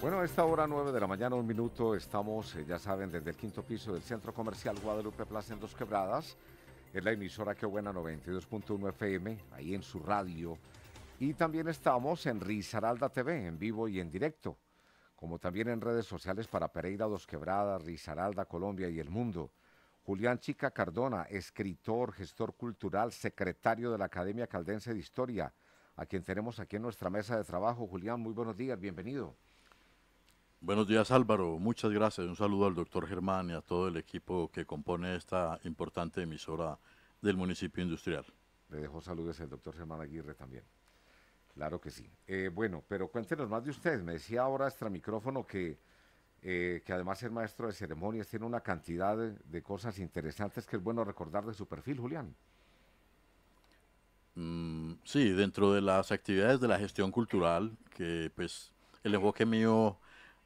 Bueno, a esta hora 9 de la mañana, un minuto, estamos, eh, ya saben, desde el quinto piso del Centro Comercial Guadalupe Plaza en Dos Quebradas. Es la emisora Que Buena 92.1 FM, ahí en su radio. Y también estamos en Risaralda TV, en vivo y en directo, como también en redes sociales para Pereira Dos Quebradas, Risaralda, Colombia y el mundo. Julián Chica Cardona, escritor, gestor cultural, secretario de la Academia Caldense de Historia, a quien tenemos aquí en nuestra mesa de trabajo. Julián, muy buenos días, bienvenido. Buenos días Álvaro, muchas gracias. Un saludo al doctor Germán y a todo el equipo que compone esta importante emisora del municipio industrial. Le dejo saludos al doctor Germán Aguirre también. Claro que sí. Eh, bueno, pero cuéntenos más de usted. Me decía ahora extra micrófono que, eh, que además es maestro de ceremonias, tiene una cantidad de, cosas interesantes que es bueno recordar de su perfil, Julián. Mm, sí, dentro de las actividades de la gestión cultural, que pues el enfoque mío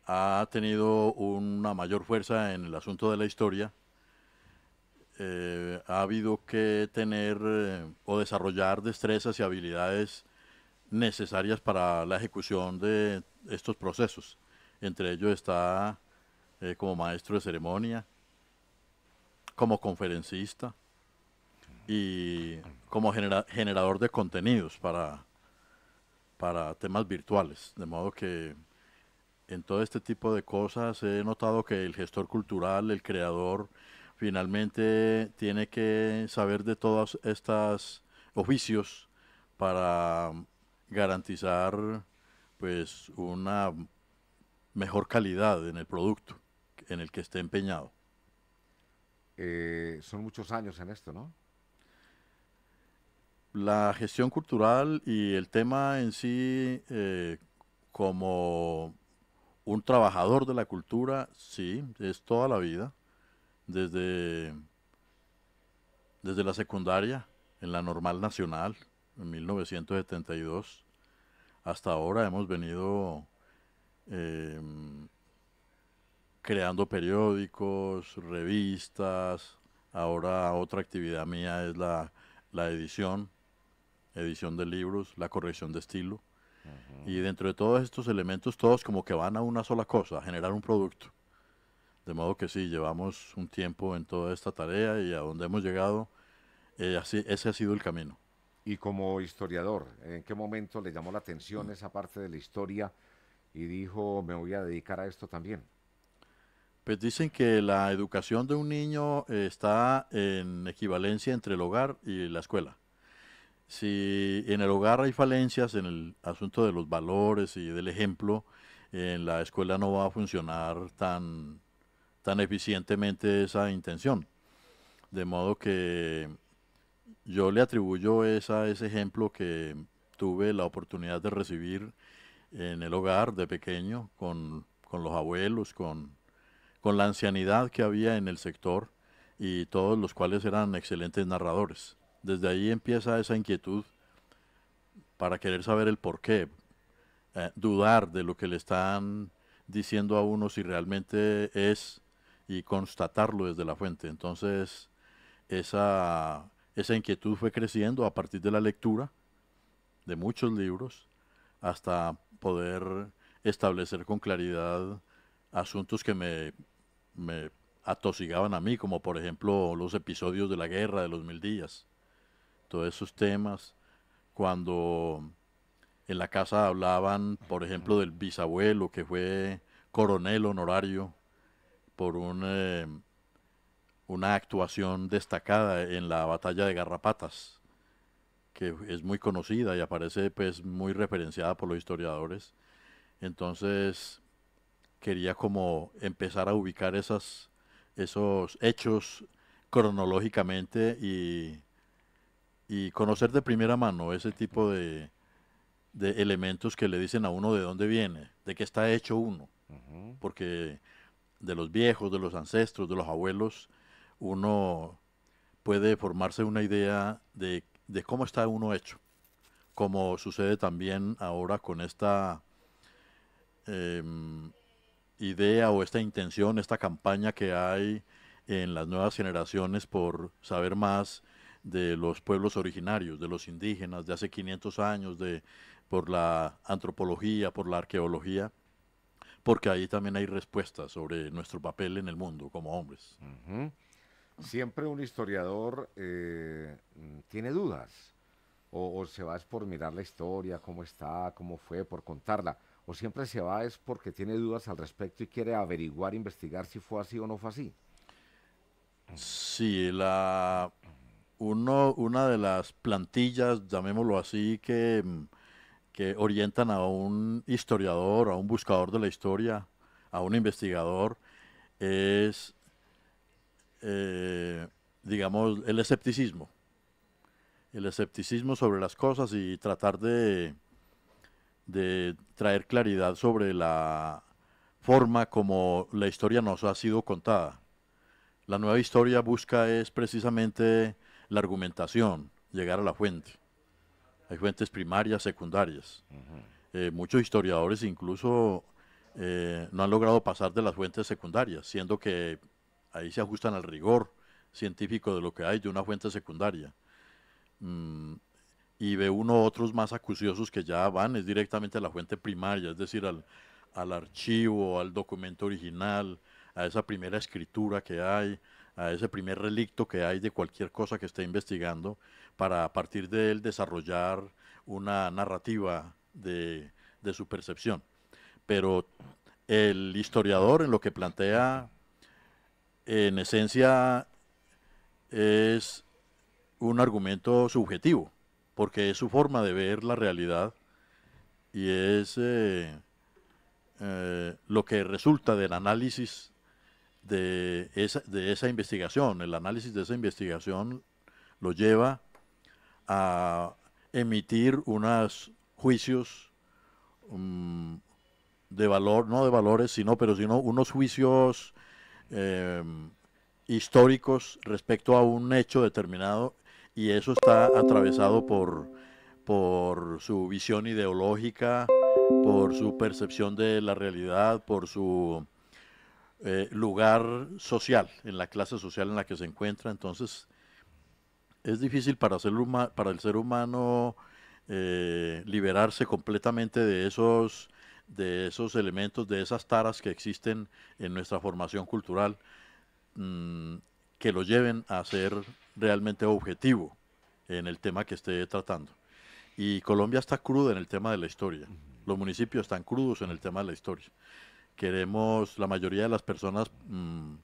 ha tenido una mayor fuerza en el asunto de la historia. Eh, ha habido que tener eh, o desarrollar destrezas y habilidades necesarias para la ejecución de estos procesos. Entre ellos está eh, como maestro de ceremonia, como conferencista y como generador de contenidos para, para temas virtuales. De modo que en todo este tipo de cosas he notado que el gestor cultural, el creador, finalmente tiene que saber de todos estos oficios para garantizar pues una mejor calidad en el producto en el que esté empeñado. Eh, son muchos años en esto, ¿no? La gestión cultural y el tema en sí eh, como un trabajador de la cultura, sí, es toda la vida, desde, desde la secundaria, en la normal nacional, en 1972, hasta ahora hemos venido em, creando periódicos, revistas, ahora otra actividad mía es la, la edición, edición de libros, la corrección de estilo y dentro de todos estos elementos, todos como que van a una sola cosa, a generar un producto. De modo que sí, llevamos un tiempo en toda esta tarea y a donde hemos llegado, eh, así, ese ha sido el camino. Y como historiador, ¿en qué momento le llamó la atención esa parte de la historia y dijo, me voy a dedicar a esto también? Pues dicen que la educación de un niño está en equivalencia entre el hogar y la escuela si en el hogar hay falencias en el asunto de los valores y del ejemplo, en la escuela no va a funcionar tan, tan eficientemente esa intención. De modo que yo le atribuyo esa, ese ejemplo que tuve la oportunidad de recibir en el hogar de pequeño, con, con los abuelos, con, con la ancianidad que había en el sector y todos los cuales eran excelentes narradores desde ahí empieza esa inquietud para querer saber el por qué, eh, dudar de lo que le están diciendo a uno si realmente es y constatarlo desde la fuente. Entonces, esa, esa inquietud fue creciendo a partir de la lectura de muchos libros hasta poder establecer con claridad asuntos que me, me atosigaban a mí, como por ejemplo los episodios de la guerra de los mil días todos esos temas, cuando en la casa hablaban, por ejemplo, del bisabuelo que fue coronel honorario por un, eh, una actuación destacada en la batalla de Garrapatas, que es muy conocida y aparece pues muy referenciada por los historiadores. Entonces quería como empezar a ubicar esas, esos hechos cronológicamente y y conocer de primera mano ese tipo de, elementos que le dicen a uno de dónde viene, de qué está hecho uno. Porque de los viejos, de los ancestros, de los abuelos, uno puede formarse una idea de, cómo está uno hecho. Como sucede también ahora con esta em, idea o esta intención, esta campaña que hay en las nuevas generaciones por saber más de los pueblos originarios, de los indígenas de hace 500 años, de, por la antropología, por la arqueología, porque ahí también hay respuestas sobre nuestro papel en el mundo como hombres. Siempre un historiador eh, tiene dudas, o, se va es por mirar la historia, cómo está, cómo fue, por contarla, o siempre se va es porque tiene dudas al respecto y quiere averiguar, investigar si fue así o no fue así. Sí, la, uno, una de las plantillas, llamémoslo así, que, que orientan a un historiador, a un buscador de la historia, a un investigador, es, eh, digamos, el escepticismo. El escepticismo sobre las cosas y tratar de, de traer claridad sobre la forma como la historia nos ha sido contada. La nueva historia busca es precisamente la argumentación, llegar a la fuente. Hay fuentes primarias, secundarias. Eh, muchos historiadores incluso eh, no han logrado pasar de las fuentes secundarias, siendo que ahí se ajustan al rigor científico de lo que hay de una fuente secundaria. Mm, y ve uno otros más acuciosos que ya van es directamente a la fuente primaria, es decir, al, al archivo, al documento original, a esa primera escritura que hay, a ese primer relicto que hay de cualquier cosa que esté investigando, para a partir de él desarrollar una narrativa de, de su percepción. Pero el historiador en lo que plantea, en esencia, es un argumento subjetivo, porque es su forma de ver la realidad y es eh, eh, lo que resulta del análisis de esa, de esa investigación. El análisis de esa investigación lo lleva a emitir unos juicios mm, de valor, no de valores, sino, pero sino unos juicios em, históricos respecto a un hecho determinado y eso está atravesado por, por su visión ideológica, por su percepción de la realidad, por su eh, lugar social, en la clase social en la que se encuentra. Entonces, es difícil para, para el ser humano eh, liberarse completamente de esos, de esos elementos, de esas taras que existen en nuestra formación cultural, mm, que lo lleven a ser realmente objetivo en el tema que esté tratando. Y Colombia está cruda en el tema de la historia. Los municipios están crudos en el tema de la historia queremos, la mayoría de las personas mm,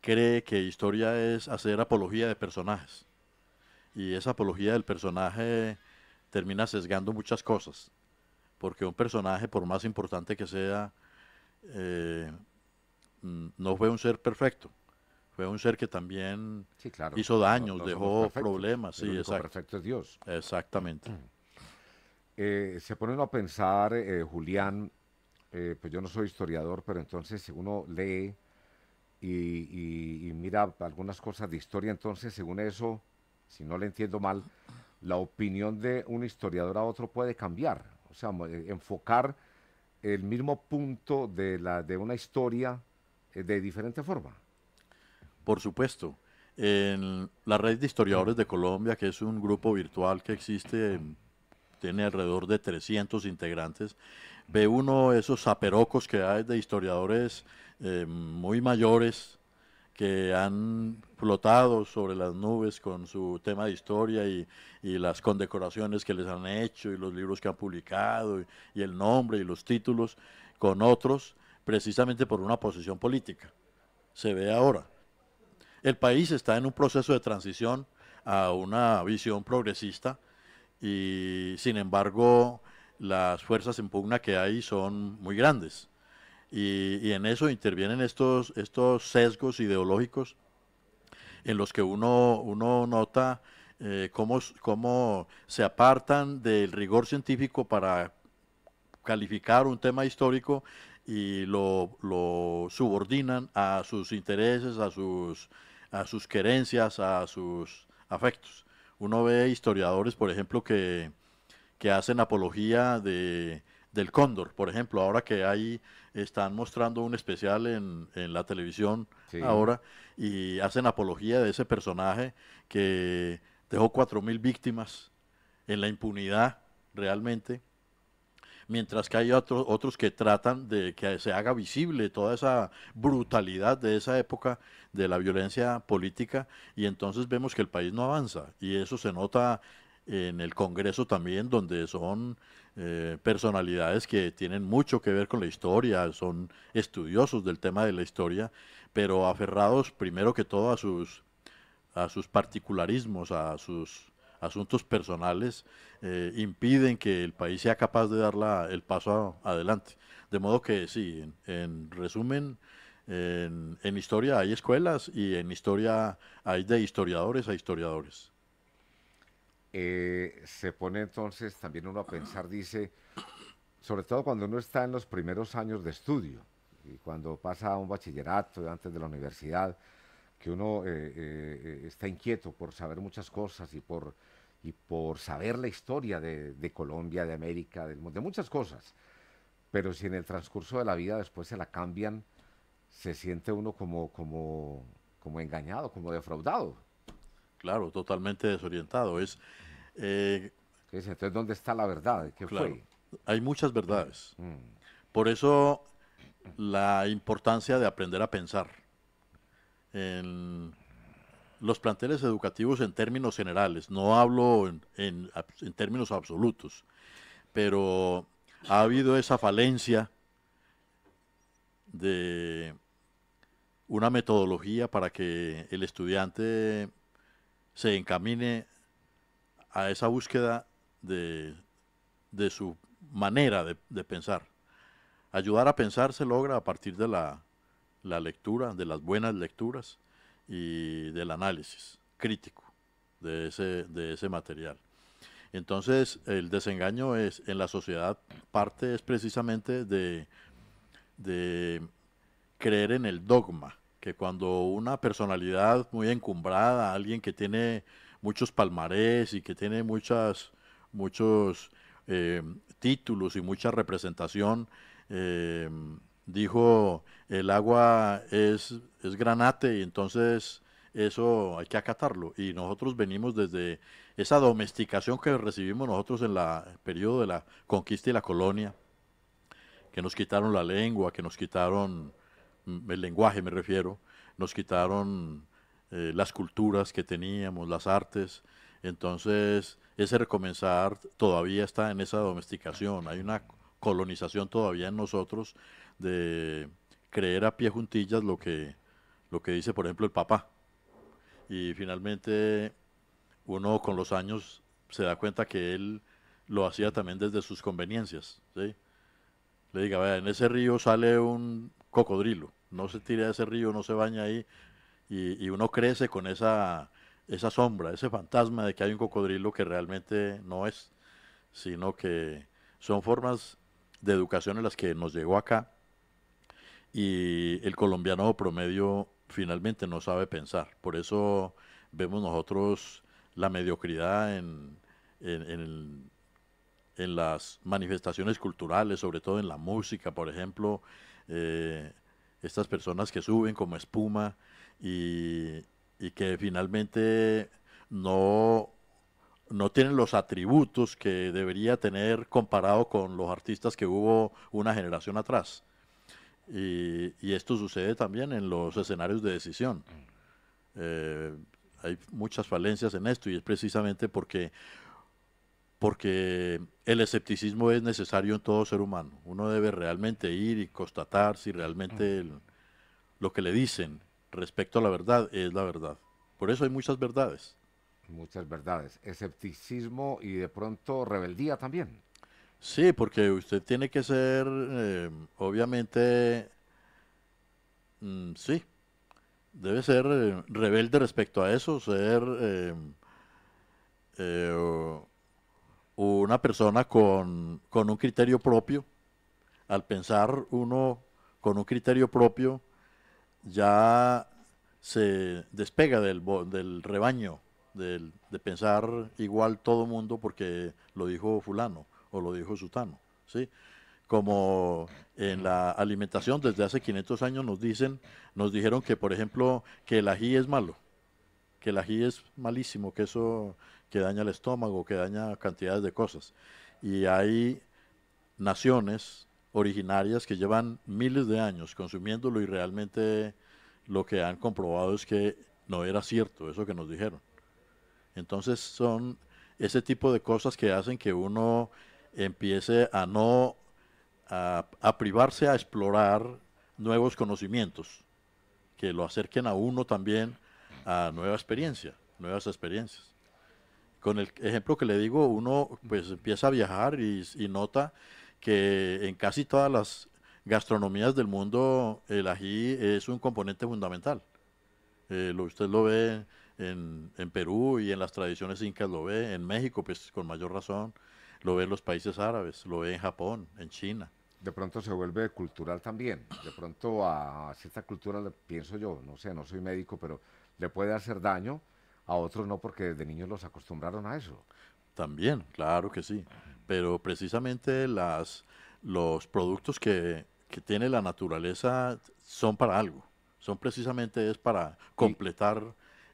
cree que historia es hacer apología de personajes. Y esa apología del personaje termina sesgando muchas cosas. Porque un personaje, por más importante que sea, eh, mm, no fue un ser perfecto. Fue un ser que también hizo daños, dejó problemas. sí, exacto. perfecto es Dios. Exactamente. Eh, se pone uno a pensar, eh, Julián, eh, pues yo no soy historiador, pero entonces uno lee y, mira algunas cosas de historia, entonces según eso, si no le entiendo mal, la opinión de un historiador a otro puede cambiar, o sea, eh, enfocar el mismo punto de, la, de una historia eh, de diferente forma. Por supuesto. En la red de historiadores de Colombia, que es un grupo virtual que existe, tiene alrededor de 300 integrantes, ve uno esos zaperocos que hay de historiadores eh, muy mayores que han flotado sobre las nubes con su tema de historia y, las condecoraciones que les han hecho y los libros que han publicado y, el nombre y los títulos con otros precisamente por una posición política. Se ve ahora. El país está en un proceso de transición a una visión progresista y sin embargo las fuerzas en pugna que hay son muy grandes. Y, en eso intervienen estos, estos sesgos ideológicos en los que uno, uno nota eh, cómo, cómo se apartan del rigor científico para calificar un tema histórico y lo, lo, subordinan a sus intereses, a sus, a sus querencias, a sus afectos. Uno ve historiadores, por ejemplo, que, que hacen apología de, del cóndor, por ejemplo, ahora que ahí están mostrando un especial en, en la televisión ahora y hacen apología de ese personaje que dejó cuatro mil víctimas en la impunidad realmente, mientras que hay otros, otros que tratan de que se haga visible toda esa brutalidad de esa época de la violencia política y entonces vemos que el país no avanza y eso se nota en el Congreso también, donde son eh, personalidades que tienen mucho que ver con la historia, son estudiosos del tema de la historia, pero aferrados primero que todo a sus, a sus particularismos, a sus asuntos personales, eh, impiden que el país sea capaz de dar el paso adelante. De modo que sí, en, resumen, en, en, historia hay escuelas y en historia hay de historiadores a historiadores. Eh, se pone entonces también uno a pensar, dice, sobre todo cuando uno está en los primeros años de estudio y cuando pasa a un bachillerato antes de la universidad, que uno eh, eh, está inquieto por saber muchas cosas y por, y por saber la historia de, Colombia, de América, de muchas cosas. Pero si en el transcurso de la vida después se la cambian, se siente uno como, como, como engañado, como defraudado. Claro, totalmente desorientado. Es, eh, entonces, ¿dónde está la verdad? ¿Qué fue? Hay muchas verdades. Mm. Por eso la importancia de aprender a pensar. En los planteles educativos en términos generales, no hablo en, en términos absolutos, pero ha habido esa falencia de una metodología para que el estudiante se encamine a esa búsqueda de, su manera de, pensar. Ayudar a pensar se logra a partir de la, lectura, de las buenas lecturas y del análisis crítico de ese, de ese material. Entonces, el desengaño es en la sociedad parte es precisamente de, de creer en el dogma, que cuando una personalidad muy encumbrada, alguien que tiene muchos palmarés y que tiene muchas, muchos eh, títulos y mucha representación, eh, dijo el agua es, es granate y entonces eso hay que acatarlo. Y nosotros venimos desde esa domesticación que recibimos nosotros en la, el periodo de la conquista y la colonia, que nos quitaron la lengua, que nos quitaron el lenguaje me refiero, nos quitaron eh, las culturas que teníamos, las artes, entonces ese recomenzar todavía está en esa domesticación, hay una colonización todavía en nosotros de creer a pie juntillas lo que, lo que dice por ejemplo el papá. Y finalmente uno con los años se da cuenta que él lo hacía también desde sus conveniencias. Le diga, en ese río sale un cocodrilo. No se tira de ese río, no se baña ahí. Y, uno crece con esa, esa sombra, ese fantasma de que hay un cocodrilo que realmente no es, sino que son formas de educación en las que nos llegó acá. Y el colombiano promedio finalmente no sabe pensar. Por eso vemos nosotros la mediocridad en, en las manifestaciones culturales, sobre todo en la música, por ejemplo, eh, estas personas que suben como espuma y, que finalmente no, no tienen los atributos que debería tener comparado con los artistas que hubo una generación atrás. Y, esto sucede también en los escenarios de decisión. Eh, hay muchas falencias en esto y es precisamente porque porque el escepticismo es necesario en todo ser humano. Uno debe realmente ir y constatar si realmente lo que le dicen respecto a la verdad es la verdad. Por eso hay muchas verdades. Muchas verdades. Escepticismo y de pronto rebeldía también. Sí, porque usted tiene que ser, eh, obviamente, mm, sí, debe ser eh, rebelde respecto a eso, ser... Eh, una persona con, un criterio propio, al pensar uno con un criterio propio, ya se despega del, del rebaño, del, de pensar igual todo mundo porque lo dijo fulano o lo dijo sutano, ¿sí? Como en la alimentación desde hace 500 años nos dicen, nos dijeron que por ejemplo que el ají es malo, que el ají es malísimo, que eso que daña el estómago, que daña cantidades de cosas. Y hay naciones originarias que llevan miles de años consumiéndolo y realmente lo que han comprobado es que no era cierto eso que nos dijeron. Entonces son ese tipo de cosas que hacen que uno empiece a no a, privarse a explorar nuevos conocimientos que lo acerquen a uno también a nueva experiencia, nuevas experiencias. Con el ejemplo que le digo, uno pues empieza a viajar y, nota que en casi todas las gastronomías del mundo el ají es un componente fundamental. Eh, lo, usted lo ve en, en, Perú y en las tradiciones incas lo ve, en México pues con mayor razón, lo ve en los países árabes, lo ve en Japón, en China. De pronto se vuelve cultural también, de pronto a cierta cultura, pienso yo, no sé, no soy médico, pero le puede hacer daño, a otros no porque desde niños los acostumbraron a eso. También, claro que sí, pero precisamente las, los productos que, que tiene la naturaleza son para algo, son precisamente es para completar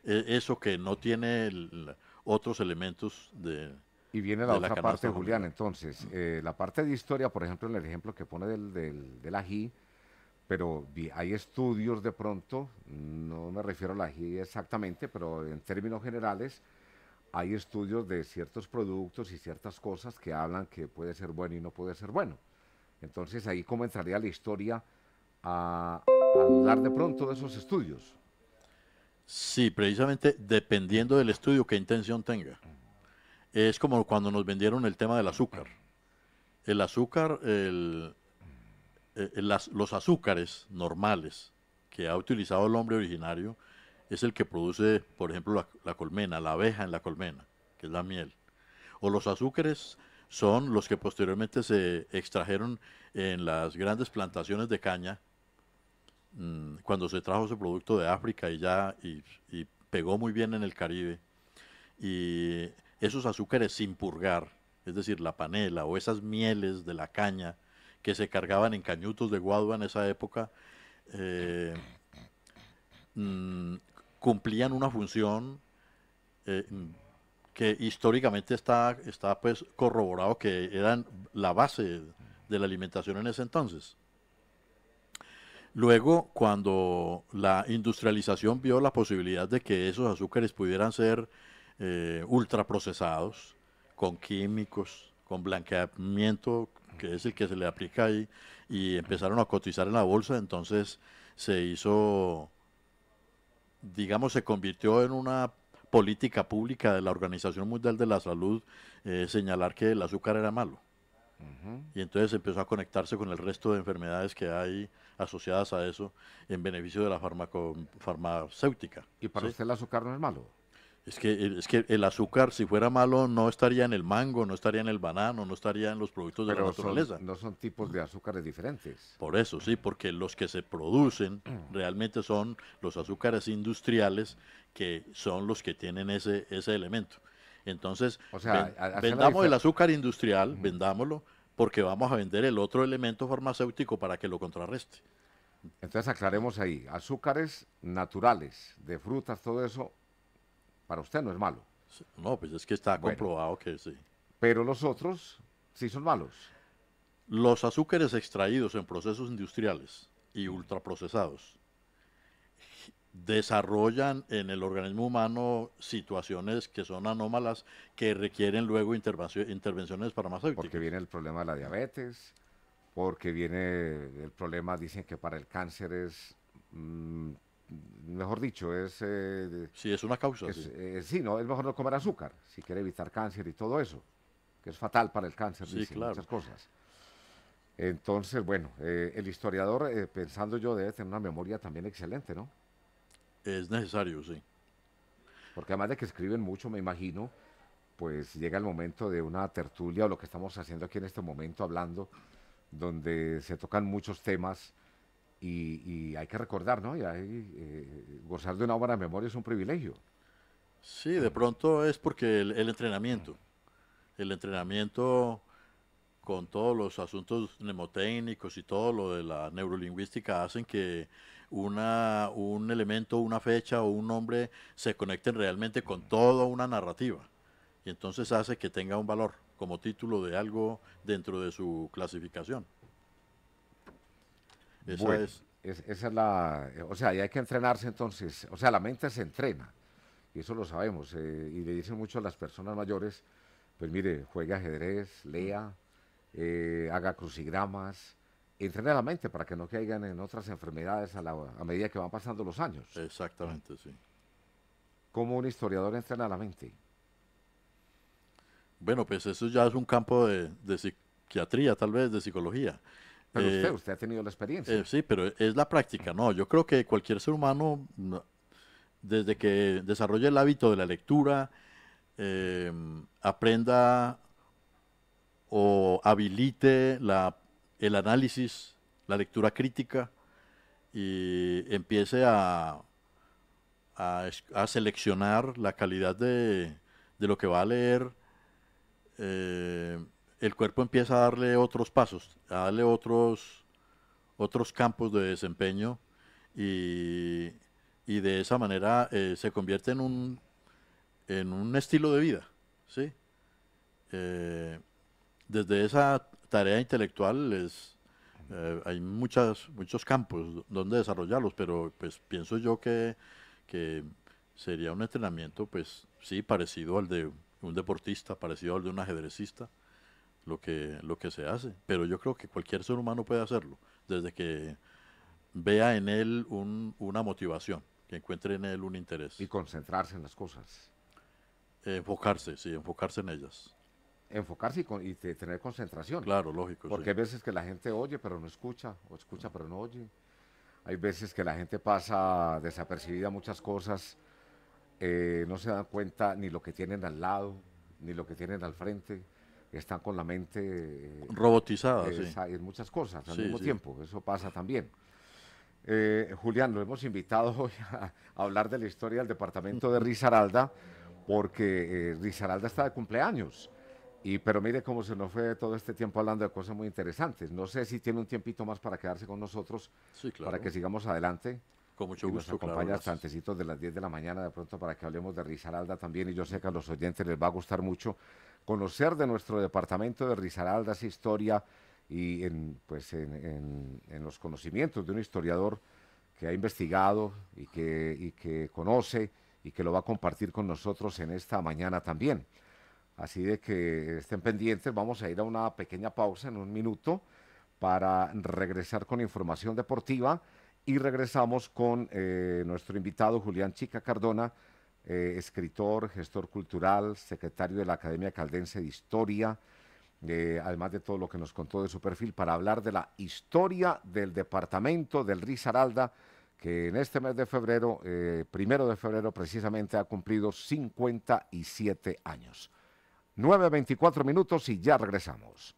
y, eso que no tiene el, otros elementos de... Y viene la otra la parte, Julián, entonces, eh, la parte de historia, por ejemplo, en el ejemplo que pone del, del, del ají, pero hay estudios de pronto, no me refiero al ají exactamente, pero en términos generales, hay estudios de ciertos productos y ciertas cosas que hablan que puede ser bueno y no puede ser bueno. Entonces ahí comenzaría la historia a, a dudar de pronto de esos estudios. Sí, precisamente dependiendo del estudio, qué intención tenga. Es como cuando nos vendieron el tema del azúcar. El azúcar, el, eh, las, los azúcares normales que ha utilizado el hombre originario es el que produce, por ejemplo, la, colmena, la abeja en la colmena, que es la miel. O los azúcares son los que posteriormente se extrajeron en las grandes plantaciones de caña, mmm, cuando se trajo ese producto de África y ya y pegó muy bien en el Caribe. Y esos azúcares sin purgar, es decir, la panela o esas mieles de la caña, que se cargaban en cañutos de guadua en esa época, eh, mmm, cumplían una función eh, que históricamente está, está pues corroborado que eran la base de la alimentación en ese entonces. Luego, cuando la industrialización vio la posibilidad de que esos azúcares pudieran ser eh, ultraprocesados, con químicos, con blanqueamiento, que es el que se le aplica ahí, y empezaron a cotizar en la bolsa, entonces se hizo, digamos, se convirtió en una política pública de la Organización Mundial de la Salud eh, señalar que el azúcar era malo. Uh -huh. Y entonces empezó a conectarse con el resto de enfermedades que hay asociadas a eso en beneficio de la farmacéutica. ¿Y para ¿sí? usted el azúcar no es malo? Es que, es que el azúcar, si fuera malo, no estaría en el mango, no estaría en el banano, no estaría en los productos Pero de la naturaleza. Son, no son tipos de azúcares diferentes. Por eso, sí, porque los que se producen realmente son los azúcares industriales que son los que tienen ese, ese elemento. Entonces, o sea, ven, vendamos el azúcar industrial, uh -huh. vendámoslo, porque vamos a vender el otro elemento farmacéutico para que lo contrarreste. Entonces aclaremos ahí, azúcares naturales, de frutas, todo eso, para usted no es malo. No, pues es que está bueno, comprobado que sí. Pero los otros sí son malos. Los azúcares extraídos en procesos industriales y ultraprocesados desarrollan en el organismo humano situaciones que son anómalas que requieren luego intervenciones farmacéuticas. Porque viene el problema de la diabetes, porque viene el problema, dicen que para el cáncer es, mmm, mejor dicho, es... Eh, sí, es una causa. Es, sí. Eh, sí. no, es mejor no comer azúcar, si quiere evitar cáncer y todo eso, que es fatal para el cáncer, sí, dicen, claro. muchas cosas. Entonces, bueno, eh, el historiador, eh, pensando yo, debe tener una memoria también excelente, ¿no? Es necesario, sí. Porque además de que escriben mucho, me imagino, pues llega el momento de una tertulia o lo que estamos haciendo aquí en este momento, hablando, donde se tocan muchos temas y, y hay que recordar, ¿no? Y hay, eh, gozar de una buena memoria es un privilegio. Sí, de pronto es porque el, el entrenamiento, el entrenamiento con todos los asuntos mnemotécnicos y todo lo de la neurolingüística hacen que una, un elemento, una fecha o un nombre se conecten realmente con toda una narrativa. Y entonces hace que tenga un valor. como título de algo dentro de su clasificación. Esa es, esa es la, o sea, y hay que entrenarse entonces, o sea, la mente se entrena, y eso lo sabemos, eh, y le dicen mucho a las personas mayores, pues mire, juegue ajedrez, lea, eh, haga crucigramas, entrene la mente para que no caigan en otras enfermedades a, a medida que van pasando los años. Exactamente, sí. ¿Cómo un historiador entrena la mente? Bueno, pues eso ya es un campo de, psiquiatría, tal vez, de psicología. Pero usted, eh, usted ha tenido la experiencia. Eh, sí, pero es la práctica, ¿no? Yo creo que cualquier ser humano, desde que desarrolle el hábito de la lectura, eh, aprenda o habilite la, el análisis, la lectura crítica y empiece a, a, seleccionar la calidad de, de, lo que va a leer, eh, el cuerpo empieza a darle otros pasos, a darle otros, otros campos de desempeño y, y de esa manera eh, se convierte en un, en un estilo de vida. ¿sí? Eh, desde esa tarea intelectual es, hay muchas, muchos campos donde desarrollarlos, pero pues pienso yo que que sería un entrenamiento, pues sí, parecido al de un deportista, parecido al de un ajedrecista, lo que, lo que se hace. Pero yo creo que cualquier ser humano puede hacerlo, desde que vea en él una motivación, que encuentre en él un interés. Y concentrarse en las cosas. enfocarse, sí, enfocarse en ellas. Enfocarse y, tener concentración. Claro, lógico. Porque hay veces que la gente oye pero no escucha, o escucha pero no oye. Hay veces que la gente pasa desapercibida muchas cosas, eh, no se dan cuenta ni lo que tienen al lado, ni lo que tienen al frente, están con la mente... Eh, Robotizada, sí. En muchas cosas al mismo tiempo, eso pasa también. Eh, Julián, lo hemos invitado hoy a, hablar de la historia del departamento de Risaralda, porque Risaralda está de cumpleaños. Y, pero mire cómo se nos fue todo este tiempo hablando de cosas muy interesantes. No sé si tiene un tiempito más para quedarse con nosotros, para que sigamos adelante. Con mucho gusto. Nos acompaña hasta antecitos de las 10 de la mañana de pronto para que hablemos de Risaralda también. Y yo sé que a los oyentes les va a gustar mucho conocer de nuestro departamento de Risaralda esa historia y en, pues en, los conocimientos de un historiador que ha investigado y que, y que conoce y que lo va a compartir con nosotros en esta mañana también. Así de que estén pendientes, vamos a ir a una pequeña pausa en un minuto para regresar con información deportiva y regresamos con eh, nuestro invitado Julián Chica Cardona, eh, escritor, gestor cultural, secretario de la Academia Caldense de Historia, eh, además de todo lo que nos contó de su perfil, para hablar de la historia del departamento del Risaralda, que en este mes de febrero, primero de febrero precisamente, ha cumplido 57 años. 9.24 minutos y ya regresamos.